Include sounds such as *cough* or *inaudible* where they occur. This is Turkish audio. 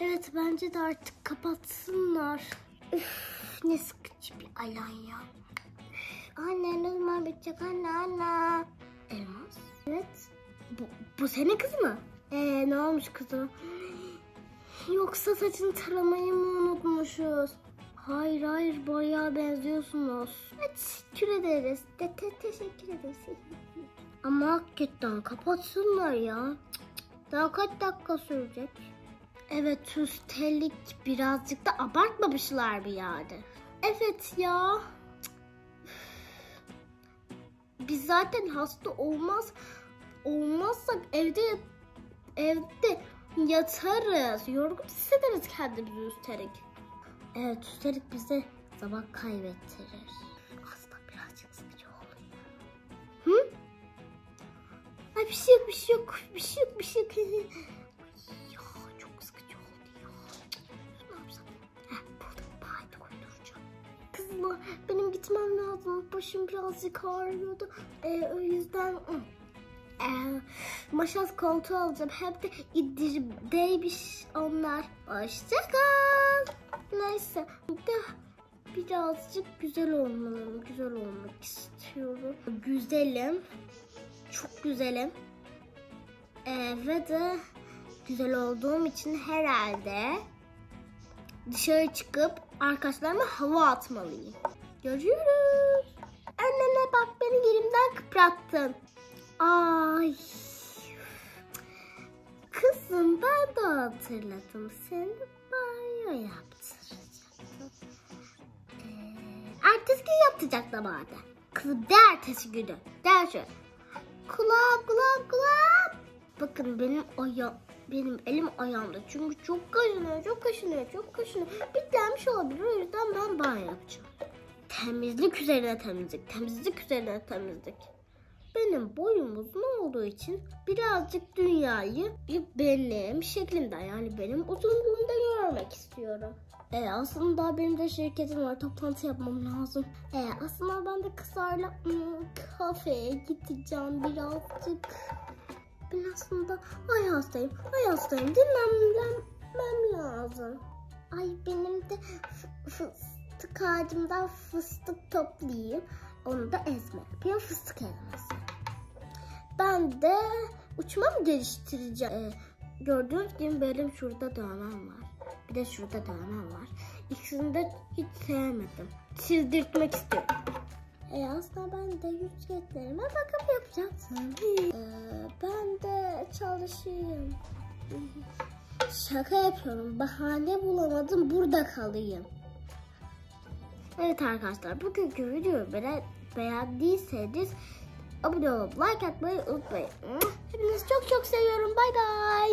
Evet bence de artık kapatsınlar. Üf, ne sıkıcı bir alan ya. Anne ne zaman bitecek anne anne. Elmas? Evet. Bu, bu senin kız mı? Ee ne olmuş kızım? Yoksa saçını taramayı mı unutmuşuz? Hayır hayır bayağı benziyorsunuz. Teşekkür ederiz. De, te, teşekkür ederiz. Ama hakikaten kapatsınlar ya. Daha kaç dakika sürecek? Evet üstelik birazcık da abartmamışlar bir yerde. Evet ya. Biz zaten hasta olmaz olmazsak evde evde yatarız. Yorgun hissederiz kendimizi üstelik. Evet üstelik bize zaman kaybettirir. Aslında birazcık sıkıcı oluyor. Hı? Ay bir şey yok bir şey yok bir şey yok bir şey yok. *laughs* gitmem lazım. Başım birazcık ağrıyordu. Ee, o yüzden ee, maşaz koltuğu alacağım. Hem de indirimdeymiş onlar. Hoşçakal. Neyse. De birazcık güzel olmalıyım. Güzel olmak istiyorum. Güzelim. Çok güzelim. Ee, ve de güzel olduğum için herhalde dışarı çıkıp arkadaşlarıma hava atmalıyım. Görüşürüz. Annene bak beni yerimden kıprattın. Ay. Kızım ben de hatırladım. Seni banyo yaptıracaktım. Ee, ertesi gün yapacaktım madem. Kızım de ertesi günü. Gel şöyle. Kulağım kulağım kulağım. Bakın benim ayağım benim elim ayağımda çünkü çok kaşınıyor, çok kaşınıyor, çok kaşınıyor. Bitlenmiş olabilir o yüzden ben banyo yapacağım. Temizlik üzerine temizlik, temizlik üzerine temizlik. Benim boyum uzun olduğu için birazcık dünyayı benim şeklimde yani benim uzunluğumda görmek istiyorum. E, aslında benim de şirketim var. Toplantı yapmam lazım. E, aslında ben de kızlarla hmm, kafeye gideceğim birazcık. Ben aslında ay hastayım. Ay hastayım. Dinlenmem lazım. Ay benim de fıstık ağacımdan fıstık toplayayım. Onu da ezme yapayım. Fıstık ezmesi. Ben de uçma mı geliştireceğim? Ee, gördüğünüz gibi benim şurada dövmem var. Bir de şurada dövmem var. İkisini de hiç sevmedim. Çizdirtmek istiyorum. E aslında ben de yükseklerime bakıp yapacaktım. Ee, ben de çalışayım. Şaka yapıyorum. Bahane bulamadım. Burada kalayım. Evet arkadaşlar bugünkü videoyu beğen- beğendiyseniz abone olup like atmayı unutmayın. Hepinizi çok çok seviyorum. Bay bay.